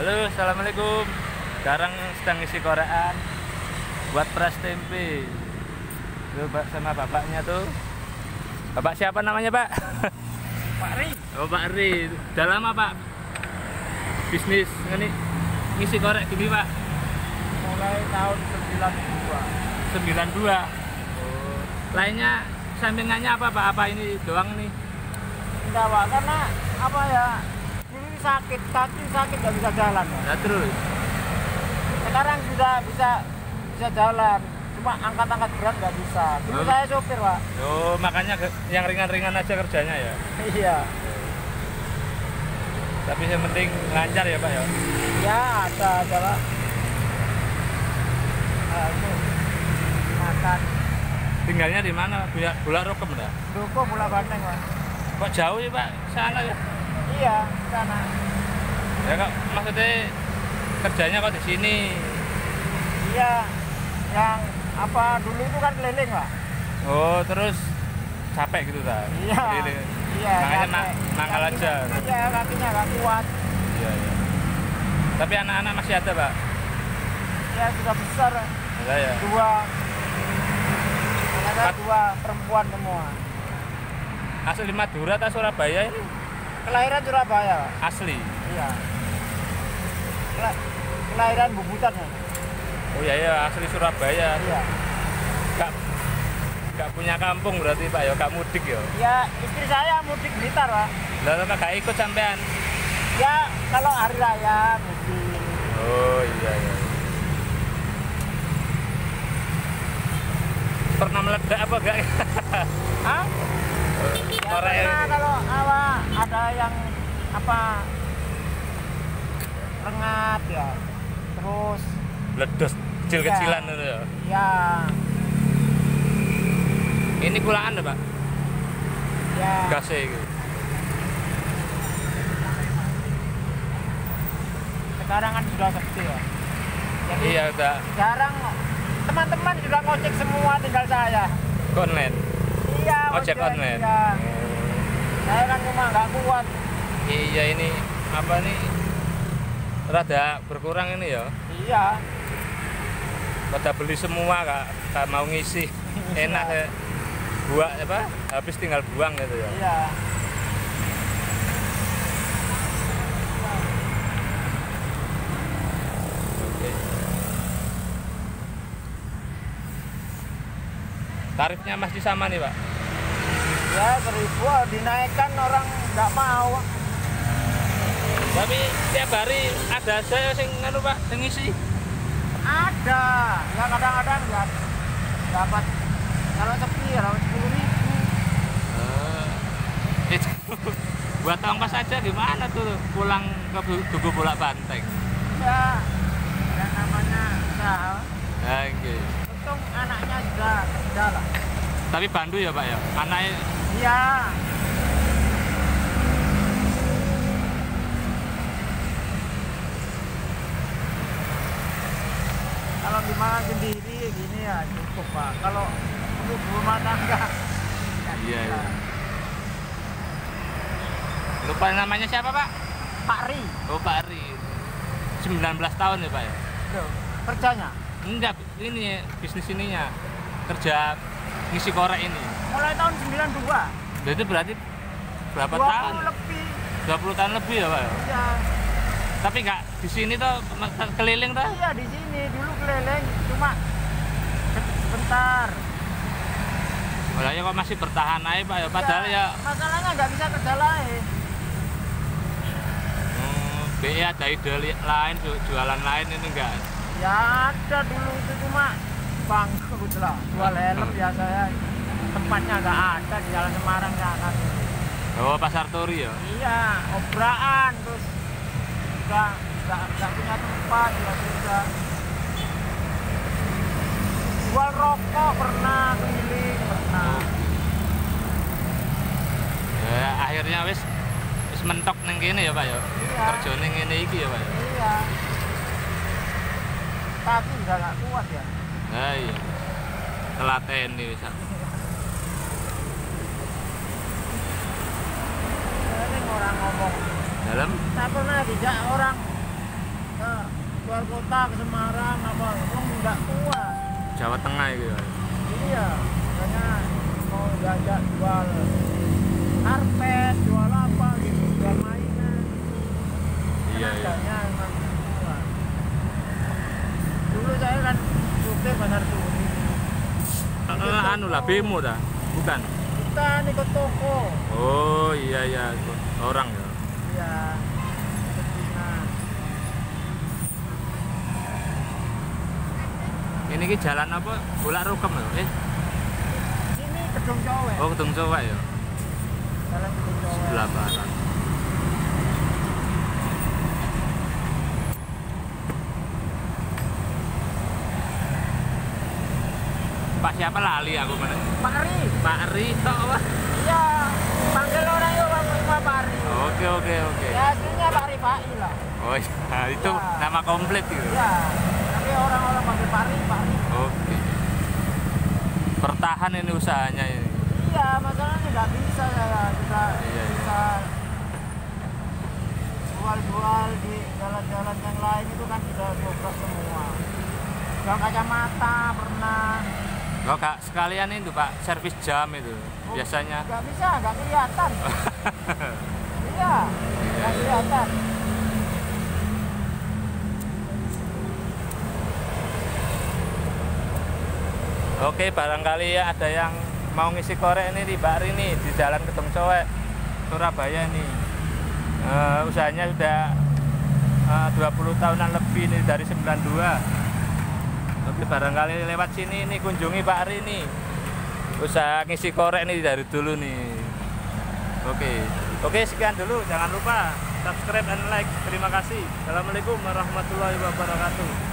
Halo, assalamualaikum. Sekarang sedang isi korean buat pres tempe. Tuh Pak sama bapaknya tuh. Bapak siapa namanya Pak? Pak Ri. Oh Pak Ri. Udah lama Pak bisnis ini ngisi korek gini Pak? Mulai tahun 92. 92. Oh. Lainnya sampingannya apa Pak? Apa ini doang nih? Enggak Pak, karena apa ya? Sakit, kaki sakit nggak bisa jalan. Pak. Nah, terus. Sekarang sudah bisa bisa jalan. Cuma angkat-angkat berat nggak bisa. Dulu Oh. saya sopir Pak. Oh, makanya yang ringan-ringan aja kerjanya ya. Iya. Tapi yang penting lancar ya Pak ya. Ya ada ada Pak. Nah, itu makan. Tinggalnya di mana? Bulak, bulak rokem dah. Dukuh bola banteng Pak. Kok jauh ya Pak? Sana ya. Iya, sana. Ya kok maksudnya kerjanya kok di sini. Iya. Yang apa dulu itu kan keliling Pak. Oh, terus capek gitu ta? Iya. Keliling. Iya. Makanya mangkal Kakinya- aja. Iya, kakinya nggak kuat. Iya, iya. Tapi anak-anak masih ada, Pak? Ya sudah besar. Ada ya. Dua. Kat- dua perempuan semua. Asli Madura atau Surabaya ini? Kelahiran Surabaya. Asli. Iya. Kela- Kelahiran Bubutan. ya. Oh iya ya, asli Surabaya. Iya. Gak, gak punya kampung berarti Pak ya, gak mudik ya. Ya istri saya mudik Blitar pak. Lalu gak ikut sampean. Ya kalau hari raya mudik. Oh iya iya. Pernah meledak apa gak? Hah? Ya Korek karena ini. kalau awak ada yang apa rengat ya. Terus Meledos kecil-kecilan Iya. itu ya. ya Ini kulaan ya, Pak? ya Gasnya gitu. sekarang kan sudah sepi ya. Jadi Iya udah sekarang teman-teman sudah ngojek semua tinggal saya. online. Iya, Ojek online. Iya. Saya kan cuma nggak kuat. Iya ini apa nih? Rada berkurang ini ya. Iya. Pada beli semua kak, kak mau ngisi enak ya. Buang apa? Habis tinggal buang gitu ya. Iya. Tarifnya masih sama nih pak. Ya seribu ah, dinaikkan orang nggak mau. Tapi tiap hari ada saya sing nganu pak, sing ngisi. Ada. Ya kadang-kadang ya dapat kalau sepi ya dapat sepuluh ribu. Eh, itu buat ongkos aja gimana tuh pulang ke Tugu Bolak Banteng. Ya, ya namanya usaha. Nah, gitu. Untung anaknya sudah sudah lah. Tapi bantu ya pak ya, anaknya Iya. Kalau dimakan sendiri gini ya cukup pak. Kalau untuk rumah tangga, ya Iya, iya. lupa namanya siapa pak? Pak Ri, Oh Pak Ari. 19 tahun ya pak ya? kerjanya Enggak, ini bisnis ininya kerja ngisi korek ini. mulai tahun 92 Jadi berarti berapa 20 tahun? lebih 20 tahun lebih ya pak ya? ya Tapi nggak di sini tuh keliling tuh? iya di sini dulu keliling cuma se- sebentar Malah ya kok masih bertahan aja pak ya? Padahal ya masalahnya nggak bisa kerja lain hmm, BE ada ide lain, ju- jualan lain ini enggak? Ya ada dulu itu cuma bangkrut lah jual helm ya saya tempatnya nggak ada di Jalan Semarang sana Oh pasar Turi ya? iya obraan terus nggak nggak punya tempat ya sudah jual rokok pernah keliling pernah Ya akhirnya wis wis mentok neng kene ya pak ya? Iya. Kerja neng kene iki ya pak ya? iya udah nggak kuat ya Nah iya. Telaten nih wis. sering orang ngomong Dalam? saya pernah dijak orang keluar kota ke Semarang apa orang nggak tua Jawa Tengah itu ya. iya makanya mau diajak jual karpet jual apa gitu jual mainan Iya, iya. Tenaganya emang tua. dulu saya kan supir pasar turi Eh, anu lah bemo dah. Bukan. kita nih ke toko Oh, iya iya orang ya. iya Ini ki jalan apa? Bolak Rukem ya? Eh, sini gedung cowek oh Kedung Cowek ya. jalan gedung cowek Sebelah barat. Pak siapa lali aku mana? Pak Ari Pak Rito wah. iya panggil orang itu Pak Pak Pak Ari Oke oke oke. ya aslinya Pak Rifai lah Oh iya, itu Ya. nama komplit gitu. ya tapi orang-orang panggil Pak Ari Pak Oke. Bertahan ini usahanya ini. iya masalahnya nggak bisa saya bisa Iya, iya. bisa jual-jual di jalan-jalan yang lain itu kan sudah dobrak semua kacamata pernah Kok kak sekalian itu pak servis jam itu biasanya. nggak bisa nggak kelihatan iya nggak kelihatan Oke barangkali ya ada yang mau ngisi korek ini di Mbak Rini di Jalan Ketong Cowek Surabaya ini. Eh, usahanya sudah eh, 20 tahunan lebih nih dari 92. Oke barangkali lewat sini ini kunjungi Pak Rini. Usaha ngisi korek ini dari dulu nih. Oke. Oke sekian dulu jangan lupa subscribe dan like. Terima kasih. Assalamualaikum warahmatullahi wabarakatuh.